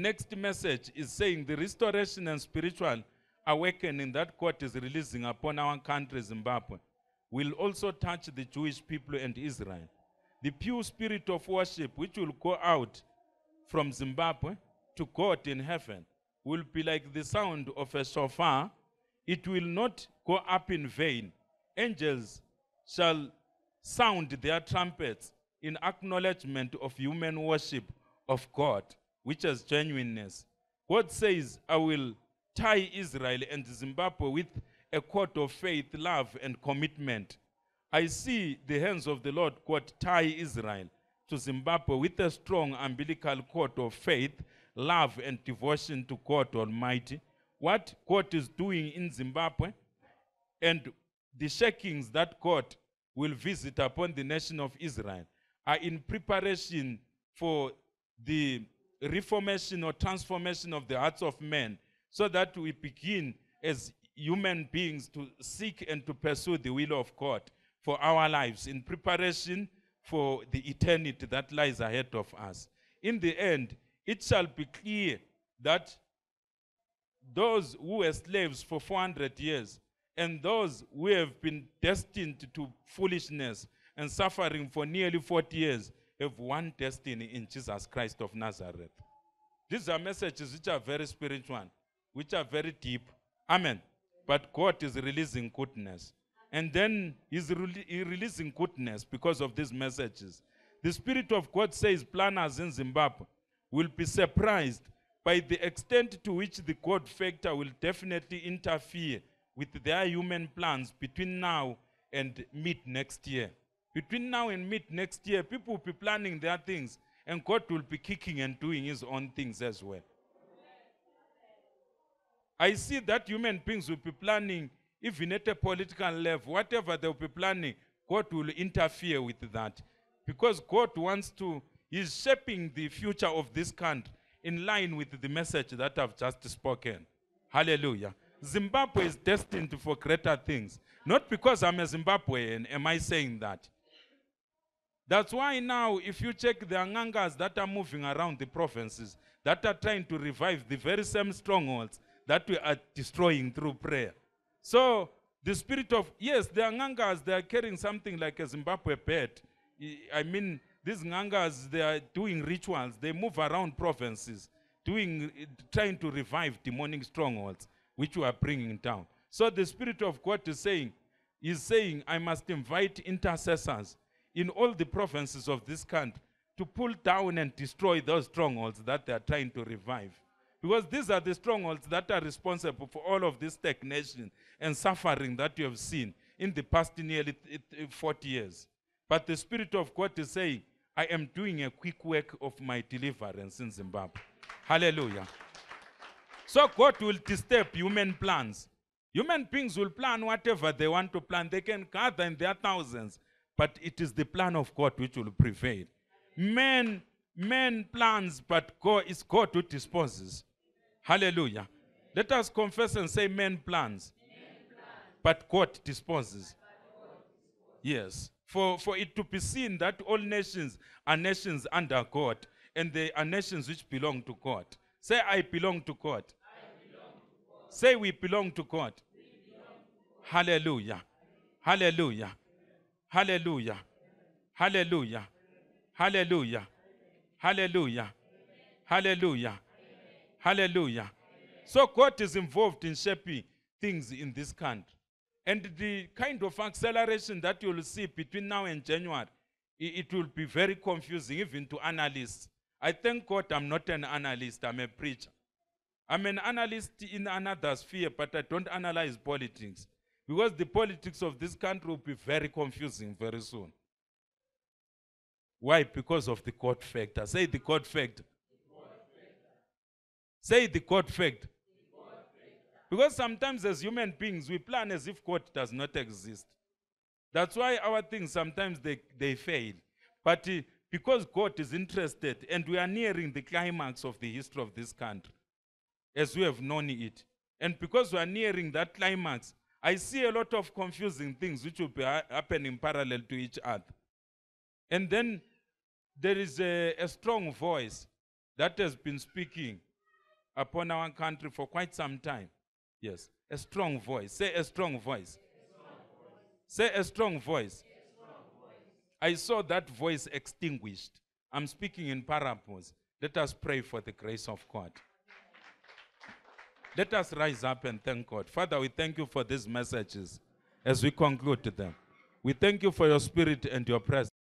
next message is saying the restoration and spiritual awakening that God is releasing upon our country, Zimbabwe, will also touch the Jewish people and Israel. The pure spirit of worship, which will go out from Zimbabwe to God in heaven, will be like the sound of a shofar. It will not go up in vain. Angels shall sound their trumpets in acknowledgement of human worship of God, which has genuineness. God says, I will tie Israel and Zimbabwe with a cord of faith, love, and commitment. I see the hands of the Lord God tie Israel to Zimbabwe with a strong umbilical cord of faith, love, and devotion to God Almighty. What God is doing in Zimbabwe and the shakings that God will visit upon the nation of Israel are in preparation for the reformation or transformation of the hearts of men so that we begin as human beings to seek and to pursue the will of God for our lives in preparation for the eternity that lies ahead of us. In the end, it shall be clear that those who were slaves for 400 years and those who have been destined to foolishness and suffering for nearly 40 years have one destiny in Jesus Christ of Nazareth. These are messages which are very spiritual, which are very deep. Amen. But God is releasing goodness. And then He's he releasing goodness because of these messages. The Spirit of God says planners in Zimbabwe will be surprised by the extent to which the God factor will definitely interfere with their human plans between now and mid next year. Between now and mid next year, people will be planning their things, and God will be kicking and doing His own things as well. I see that human beings will be planning, even at a political level, whatever they'll be planning, God will interfere with that. Because God wants to, He's shaping the future of this country in line with the message that I've just spoken. Hallelujah. Zimbabwe is destined for greater things. Not because I'm a Zimbabwean, am I saying that? That's why now, if you check the Angangas that are moving around the provinces, that are trying to revive the very same strongholds that we are destroying through prayer. So, the spirit of, yes, the Angangas, they are carrying something like a Zimbabwe pet. I mean, these Ngangas, they are doing rituals, they move around provinces, doing, trying to revive demonic strongholds, which we are bringing down. So, the Spirit of God is saying, is saying, I must invite intercessors in all the provinces of this country to pull down and destroy those strongholds that they are trying to revive. Because these are the strongholds that are responsible for all of this stagnation and suffering that you have seen in the past nearly 40 years. But the Spirit of God is saying, I am doing a quick work of my deliverance in Zimbabwe. Hallelujah. So God will disturb human plans. Human beings will plan whatever they want to plan. They can gather in their thousands, but it is the plan of God which will prevail. Men, men plans, but God is God who disposes. Hallelujah. Let us confess and say, men plans, but God disposes. Yes. For, for it to be seen that all nations are nations under God, and they are nations which belong to God. Say, I belong to God. Say, we belong to God. Hallelujah. Hallelujah. Hallelujah. Hallelujah. Hallelujah. Hallelujah. Hallelujah. Hallelujah. So God is involved in shaping things in this country. And the kind of acceleration that you'll see between now and January, it will be very confusing even to analysts. I thank God I'm not an analyst, I'm a preacher. I'm an analyst in another sphere, but I don't analyze politics. Because the politics of this country will be very confusing very soon. Why? Because of the God factor. Say the God factor. Say the God factor. Because sometimes as human beings, we plan as if God does not exist. That's why our things sometimes they, they fail. But uh, because God is interested and we are nearing the climax of the history of this country, as we have known it, and because we are nearing that climax, I see a lot of confusing things which will be ha- happening parallel to each other. And then there is a, a strong voice that has been speaking upon our country for quite some time. Yes, a strong voice. Say a strong voice. Say a strong voice. I saw that voice extinguished. I'm speaking in parables. Let us pray for the grace of God. Let us rise up and thank God. Father, we thank you for these messages as we conclude them. We thank you for your spirit and your presence.